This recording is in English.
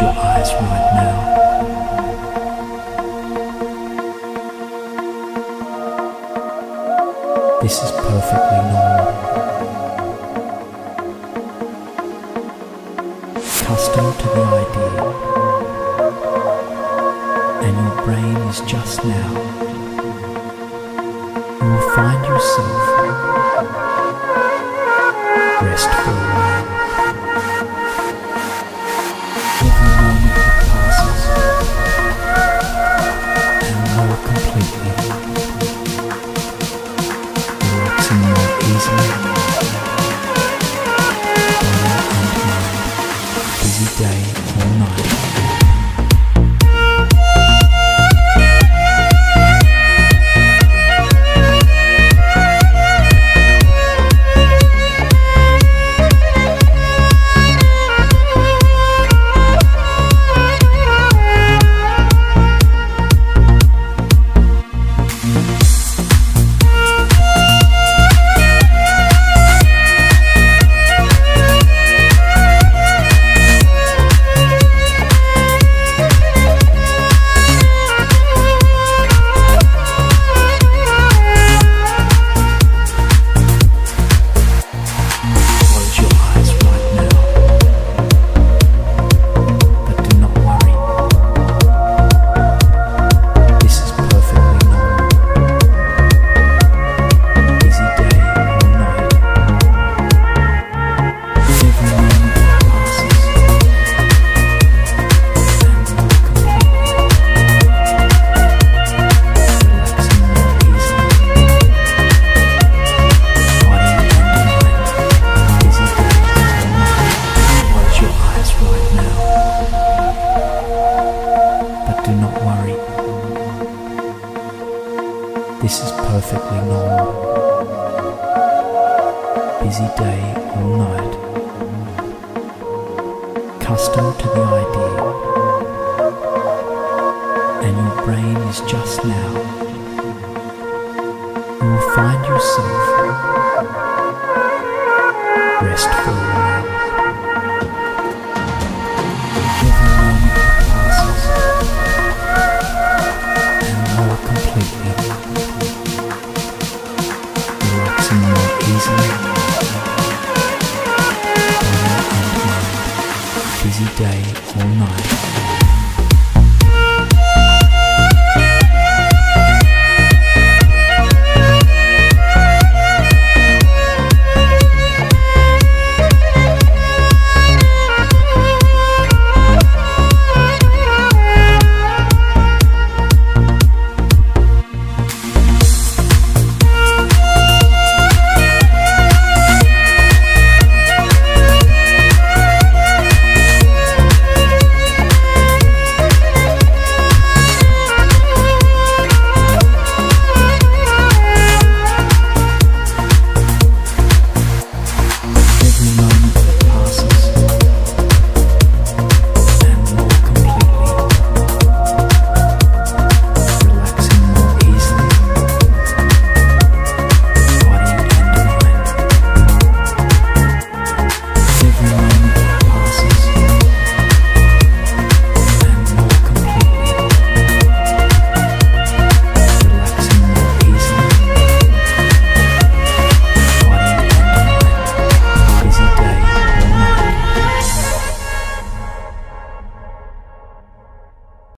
Your eyes right now. This is perfectly normal. Accustomed to the idea, and your brain is just now. You will find yourself rest busy day or night. Perfectly normal. Busy day or night. Accustomed to the idea. And your brain is just now. You will find yourself rest busy day or night.